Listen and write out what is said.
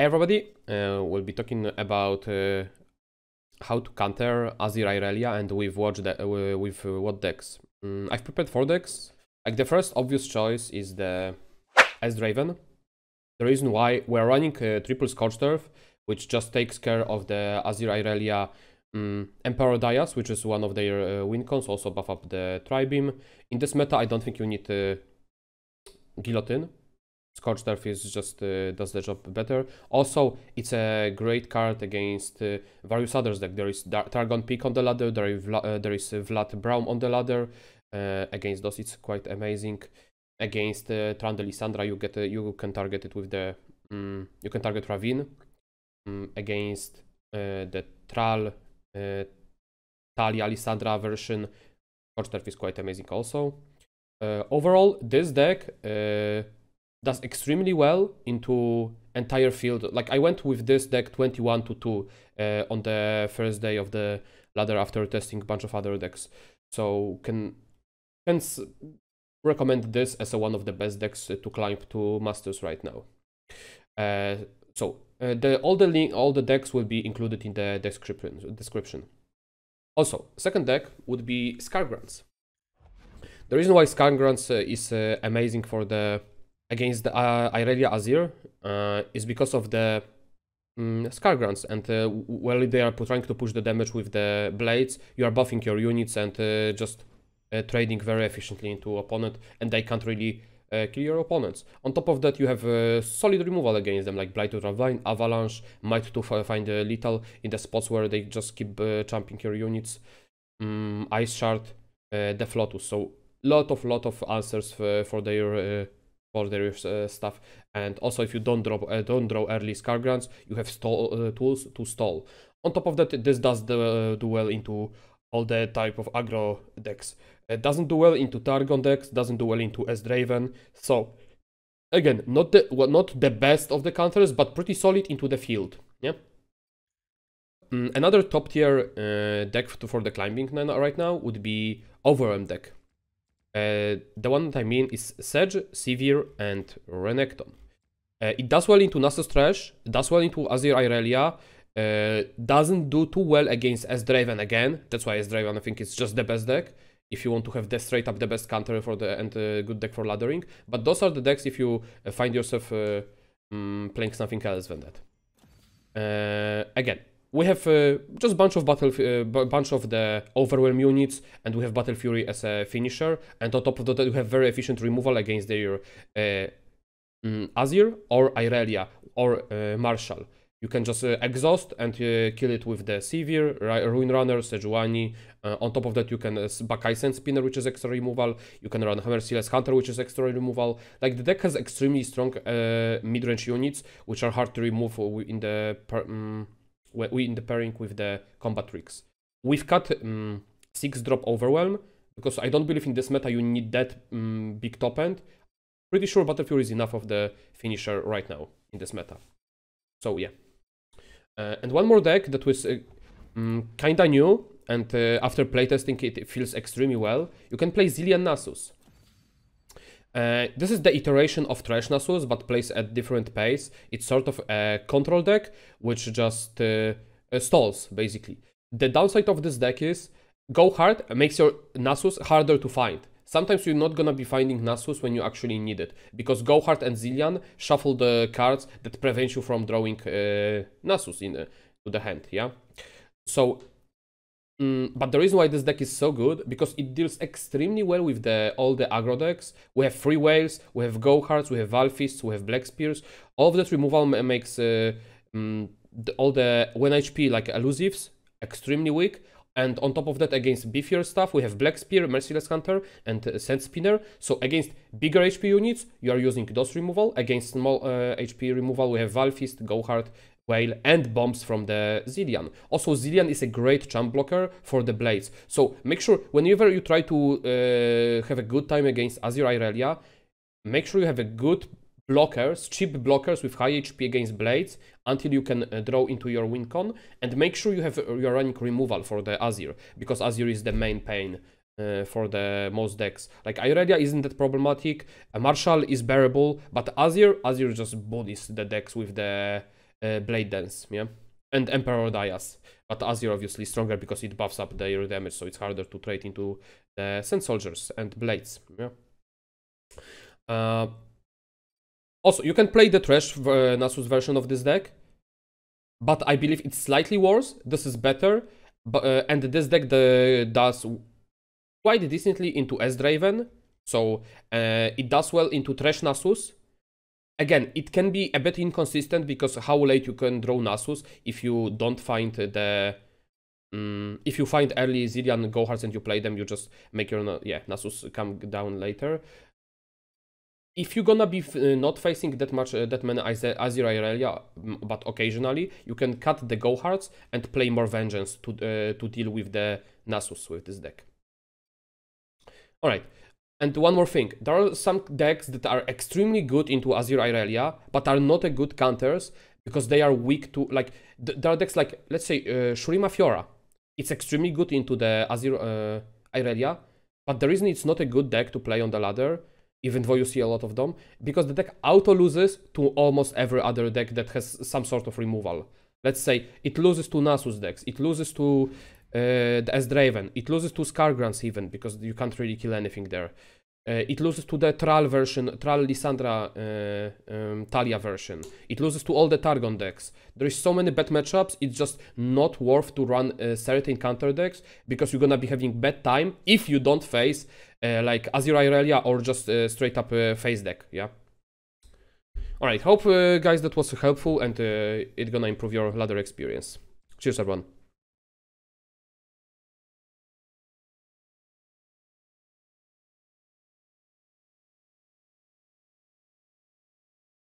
Hi everybody, uh, we'll be talking about uh, how to counter Azir Irelia and with what, de uh, with uh, what decks. Mm, I've prepared four decks. Like the first obvious choice is the S-Draven. The reason why we're running uh, triple Scorched Earth, which just takes care of the Azir Irelia um, Emperor Dais, which is one of their uh, win cons, also buff up the Tribeam. In this meta, I don't think you need Guillotine Scorched Earth is just uh, does the job better. Also, it's a great card against uh, various others. Like there is Dar Targon Peak on the ladder, there is, Vla uh, there is uh, Vlad Braum on the ladder. Uh, against those, it's quite amazing. Against uh, Trundle Lissandra, you get you can target it with the um, you can target Ravine. Um, against the Thrall Taliyah Lissandra version, Scorched Earth is quite amazing also. overall, this deck does extremely well into entire field. Like I went with this deck 21 to 2 uh, on the first day of the ladder after testing a bunch of other decks. So can can recommend this as a, one of the best decks to climb to masters right now. Uh, so uh, the all the link all the decks will be included in the description description. Also, second deck would be Scargrounds. The reason why Scargrounds uh, is uh, amazing for the against the uh, Irelia Azir uh, is because of the um, Scargrounds and uh, while they are trying to push the damage with the blades, you are buffing your units and uh, just uh, trading very efficiently into opponent and they can't really uh, kill your opponents. On top of that, you have solid removal against them, like Blighted Ravine, Avalanche, Might to find uh, Lethal in the spots where they just keep jumping your units, um, Ice Shard, uh, Death Lotus. So lot of lot of answers for, for their for their uh, stuff. And also, if you don't draw uh, don't draw early Scargrounds, you have stall, uh, tools to stall. On top of that, this does the, do well into all the type of aggro decks. It doesn't do well into Targon decks, doesn't do well into S-Draven. So again, not the well, not the best of the counters, but pretty solid into the field. Yeah. Mm, another top tier uh, deck for the climbing right now would be Overwhelm deck. Uh, the one that I mean is Sedge, Sivir, and Renekton. Uh, it does well into Nasus Thresh, does well into Azir Irelia, uh, doesn't do too well against S-Draven again, that's why S-Draven I think is just the best deck, if you want to have the straight up the best counter for the and a good deck for laddering, but those are the decks if you uh, find yourself um, playing something else than that. Again, we have uh, just bunch of battle, uh, bunch of the overwhelm units, and we have Battle Fury as a finisher. And on top of that, we have very efficient removal against their uh, um, Azir or Irelia or uh, Marshall. You can just uh, exhaust and uh, kill it with the Sivir, Ruin Runner, Sejuani. Uh, on top of that, you can uh, Baccai Sandspitter, which is extra removal. You can run Merciless Hunter, which is extra removal. Like the deck has extremely strong mid-range units, which are hard to remove in the um, we in the pairing with the combat tricks. We've cut um, 6 drop overwhelm, because I don't believe in this meta you need that um, big top end. Pretty sure Battle Fury is enough of the finisher right now in this meta. So yeah. Uh, and one more deck that was uh, um, kinda new, and uh, after playtesting it, it feels extremely well. You can play Zilean Nasus. Uh, this is the iteration of Thresh Nasus, but plays at different pace. It's sort of a control deck, which just uh, uh, stalls, basically. The downside of this deck is, go hard makes your Nasus harder to find. Sometimes you're not gonna be finding Nasus when you actually need it, because Go Hard and Zilean shuffle the cards that prevent you from drawing uh, Nasus in, uh, to the hand, yeah? So Mm, but the reason why this deck is so good, because it deals extremely well with the all the aggro decks. We have Free Whales, we have Go Hards, we have Vile Feasts, we have Black Spears. All of that removal makes uh, mm, the, all the 1 HP like elusives extremely weak. And on top of that, against beefier stuff, we have Black Spear, Merciless Hunter, and uh, Sandspitter. So against bigger HP units, you are using DOS removal. Against small uh, HP removal, we have Vile Feast, Go Hard, Whale, and bombs from the Zilean. Also, Zilean is a great jump blocker for the blades. So make sure whenever you try to uh, have a good time against Azir Irelia, make sure you have a good blockers, cheap blockers with high HP against blades until you can uh, draw into your win con and make sure you have uh, your running removal for the Azir because Azir is the main pain uh, for the most decks. Like Irelia isn't that problematic, Marshall is bearable, but Azir, Azir just bodies the decks with the uh, Blade Dance, yeah, and Emperor Dais. But Azir obviously stronger because it buffs up their damage, so it's harder to trade into the Sand Soldiers and Blades. Yeah. Uh, also, you can play the Thresh uh, Nasus version of this deck, but I believe it's slightly worse. This is better, but uh, and this deck the, does quite decently into S-Draven, so uh, it does well into Thresh Nasus. Again, it can be a bit inconsistent because how late you can draw Nasus if you don't find the... Um, if you find early Zilean Gohards and you play them, you just make your yeah Nasus come down later. If you're gonna be uh, not facing that much uh, that many Azir Irelia, but occasionally you can cut the Gohards and play more Vengeance to uh, to deal with the Nasus with this deck. All right. And one more thing, there are some decks that are extremely good into Azir Irelia, but are not a good counters because they are weak to, like, th there are decks like, let's say, uh, Shurima Fiora. It's extremely good into the Azir uh, Irelia, but the reason it's not a good deck to play on the ladder, even though you see a lot of them, because the deck auto loses to almost every other deck that has some sort of removal. Let's say it loses to Nasus decks, it loses to uh, the S-Draven. It loses to Scargrounds even, because you can't really kill anything there. Uh, it loses to the Thrall version, Thrall Lissandra uh, um, Taliyah version. It loses to all the Targon decks. There is so many bad matchups, it's just not worth to run uh, certain counter decks because you're gonna be having bad time if you don't face uh, like Azir Irelia or just uh, straight up uh, face deck, yeah? Alright, hope guys that was helpful and it's gonna improve your ladder experience. Cheers everyone.